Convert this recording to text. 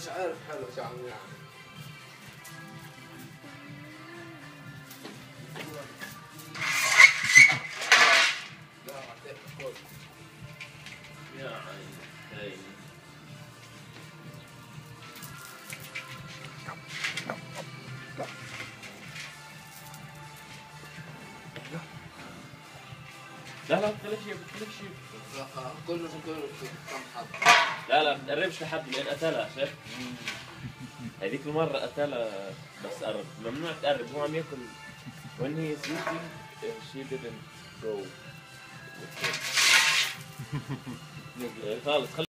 Sẽ thay mặt. لا لا خليك شيء خليك شيء كله كم حد لا لا ما لحد لأن قتلها شايف هذيك المرة قتلها بس قرب. ممنوع تقرب هو عم ياكل. Is eating uh, she didn't go. خالص